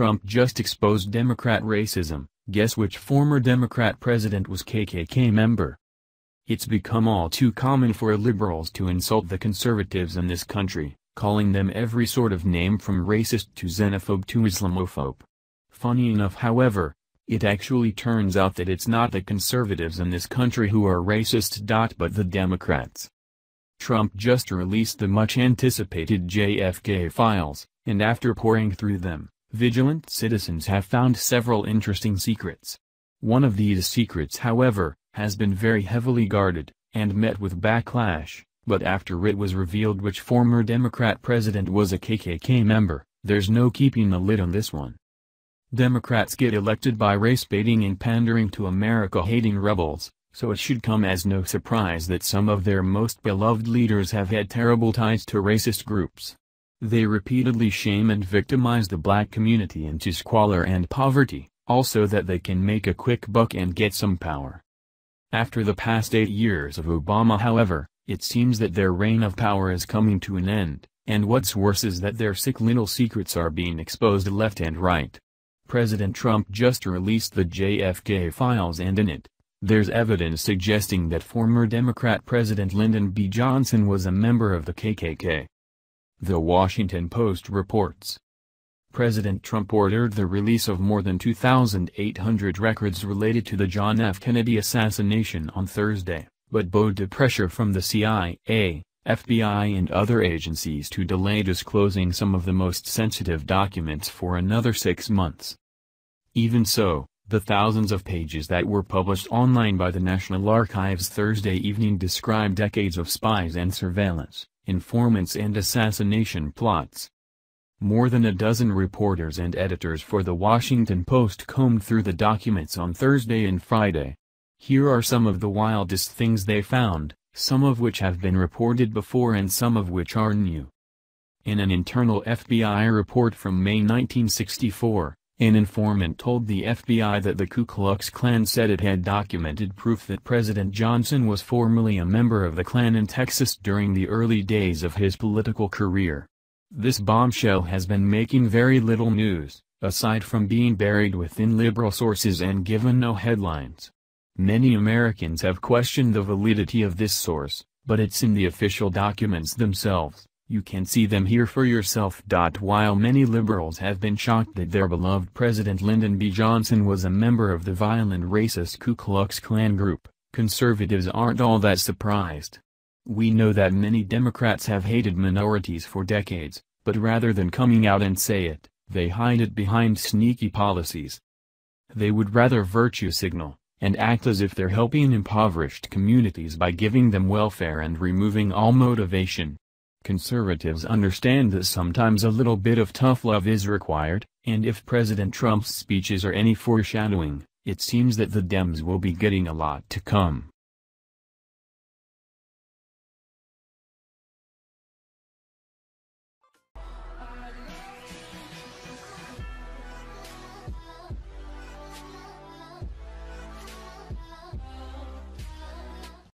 Trump just exposed Democrat racism, guess which former Democrat president was KKK member? It's become all too common for liberals to insult the conservatives in this country, calling them every sort of name from racist to xenophobe to Islamophobe. Funny enough however, it actually turns out that it's not the conservatives in this country who are racist. but the Democrats. Trump just released the much-anticipated JFK files, and after pouring through them, vigilant citizens have found several interesting secrets. One of these secrets however, has been very heavily guarded, and met with backlash, but after it was revealed which former Democrat president was a KKK member, there's no keeping the lid on this one. Democrats get elected by race-baiting and pandering to America-hating rebels, so it should come as no surprise that some of their most beloved leaders have had terrible ties to racist groups. They repeatedly shame and victimize the black community into squalor and poverty, also that they can make a quick buck and get some power. After the past eight years of Obama however, it seems that their reign of power is coming to an end, and what's worse is that their sick little secrets are being exposed left and right. President Trump just released the JFK files and in it, there's evidence suggesting that former Democrat President Lyndon B. Johnson was a member of the KKK. The Washington Post reports. President Trump ordered the release of more than 2,800 records related to the John F. Kennedy assassination on Thursday, but bowed to pressure from the CIA, FBI and other agencies to delay disclosing some of the most sensitive documents for another six months. Even so, the thousands of pages that were published online by the National Archives Thursday evening describe decades of spies and surveillance, informants and assassination plots. More than a dozen reporters and editors for The Washington Post combed through the documents on Thursday and Friday. Here are some of the wildest things they found, some of which have been reported before and some of which are new. In an internal FBI report from May 1964, an informant told the FBI that the Ku Klux Klan said it had documented proof that President Johnson was formerly a member of the Klan in Texas during the early days of his political career. This bombshell has been making very little news, aside from being buried within liberal sources and given no headlines. Many Americans have questioned the validity of this source, but it's in the official documents themselves. You can see them here for yourself. While many liberals have been shocked that their beloved President Lyndon B. Johnson was a member of the violent racist Ku Klux Klan group, conservatives aren't all that surprised. We know that many Democrats have hated minorities for decades, but rather than coming out and say it, they hide it behind sneaky policies. They would rather virtue signal, and act as if they're helping impoverished communities by giving them welfare and removing all motivation. Conservatives understand that sometimes a little bit of tough love is required, and if President Trump's speeches are any foreshadowing, it seems that the Dems will be getting a lot to come.